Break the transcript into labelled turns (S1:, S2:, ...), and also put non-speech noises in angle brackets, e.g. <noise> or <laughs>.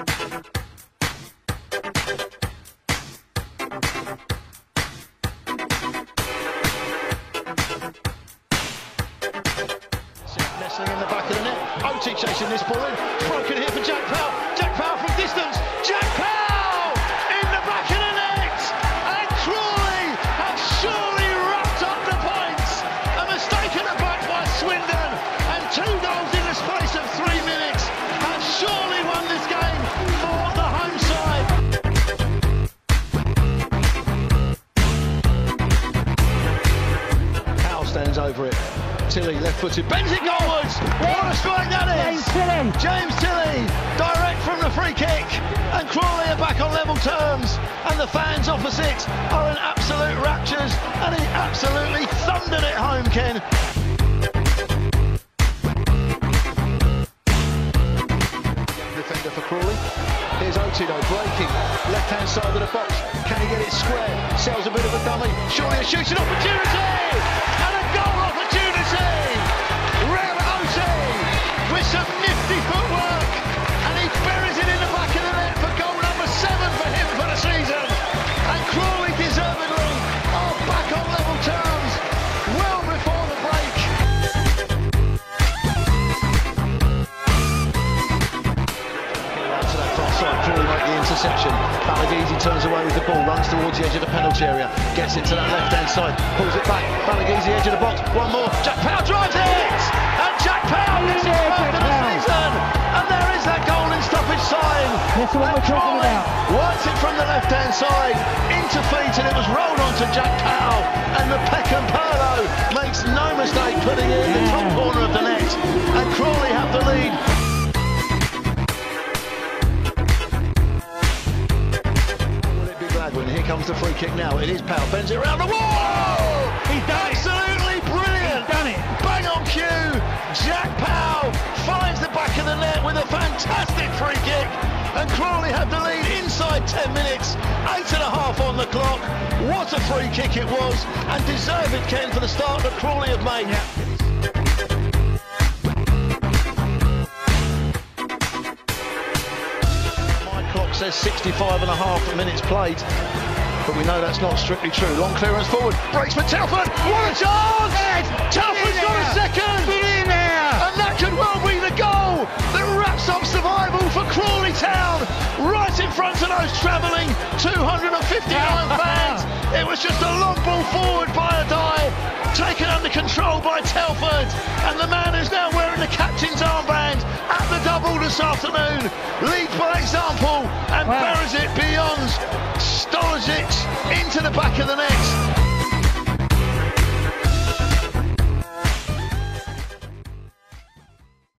S1: Nestling in the back of the net. Oti chasing this ball in. Broken here for Jack Powell. Powell over it. Tilley left footed, bends it goalwards. What a strike that is!
S2: James Tilley.
S1: James Tilley, direct from the free kick, and Crawley are back on level terms, and the fans opposite are in absolute raptures, and he absolutely thundered it home, Ken. Defender for Crawley. Here's Otido breaking, left hand side of the box. Can he get it square? Sells a bit of a dummy. Surely a shooting opportunity! And a opportunity! Side, Crawley make the interception. Balagizi turns away with the ball, runs towards the edge of the penalty area, gets it to that left hand side, pulls it back. Balagizi edge of the box, one more. Jack Powell drives it, and Jack Powell gets his
S2: Yeah,
S1: first of the season, and there is that goal in stoppage time.
S2: That's what we're talking about.
S1: Works it from the left hand side into feet, and it was rolled onto Jack Powell, and the Peckham Pirlo makes no mistake putting it in the top corner of the net, and Crawley have the lead. Comes the free kick now. It is Powell. Bends it around the wall.
S2: He's done it.
S1: Absolutely brilliant.
S2: Done it.
S1: Bang on cue. Jack Powell finds the back of the net with a fantastic free kick. And Crawley have the lead inside 10 minutes. Eight and a half on the clock. What a free kick it was. And deserve it, Ken, for the start that Crawley have made. My clock says 65 and a half minutes played. But we know that's not strictly true. Long clearance forward. Breaks for Telford. What a chance! Telford's got a second! And that could well be the goal that wraps up survival for Crawley Town. Right in front of those travelling 259 <laughs> fans. It was just a long ball forward by a die, taken under control by Telford. And the man who's now wearing the captain's armband at the double this afternoon leads by example and
S2: Wow.
S1: buries it beyond into the back of the net.